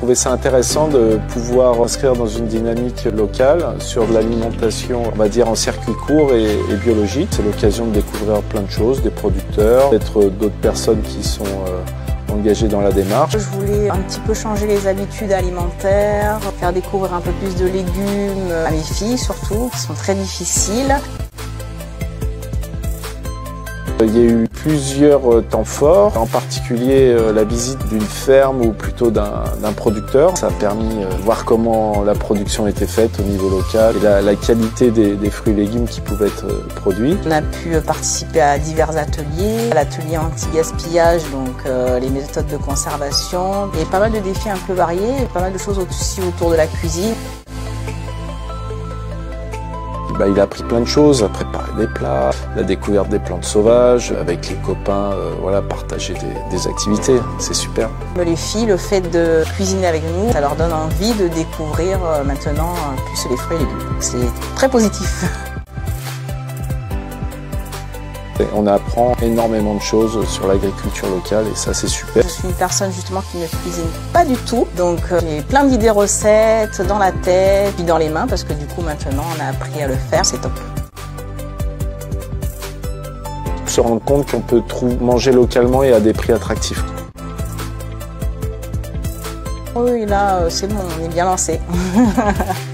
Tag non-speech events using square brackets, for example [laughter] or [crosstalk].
trouvé ça intéressant de pouvoir inscrire dans une dynamique locale sur de l'alimentation, on va dire en circuit court et, biologique. C'est l'occasion de découvrir plein de choses, des producteurs, d'être d'autres personnes qui sont euh, engagées dans la démarche. Je voulais un petit peu changer les habitudes alimentaires, faire découvrir un peu plus de légumes à mes filles surtout, qui sont très difficiles. Il y a eu plusieurs euh, temps forts, en particulier euh, la visite d'une ferme ou plutôt d'un producteur. Ça a permis euh, de voir comment la production était faite au niveau local et la, qualité des, fruits et légumes qui pouvaient être produits. On a pu participer à divers ateliers, l'atelier anti-gaspillage, donc euh, les méthodes de conservation, et pas mal de défis un peu variés, pas mal de choses aussi autour de la cuisine. Bah, il a appris plein de choses, préparer des plats, la découverte des plantes sauvages, avec les copains, euh, voilà, partager des, activités, c'est super. Les filles, le fait de cuisiner avec nous, ça leur donne envie de découvrir euh, maintenant plus les fruits et légumes. C'est très positif. [laughs] On apprend énormément de choses sur l'agriculture locale et ça c'est super. Je suis une personne justement qui ne cuisine pas du tout, donc euh, j'ai plein d'idées recettes dans la tête, puis dans les mains parce que du coup maintenant on a appris à le faire, c'est top. Se rendre compte qu'on peut manger localement et à des prix attractifs. Oui là euh, c'est bon, on est bien lancé. [laughs]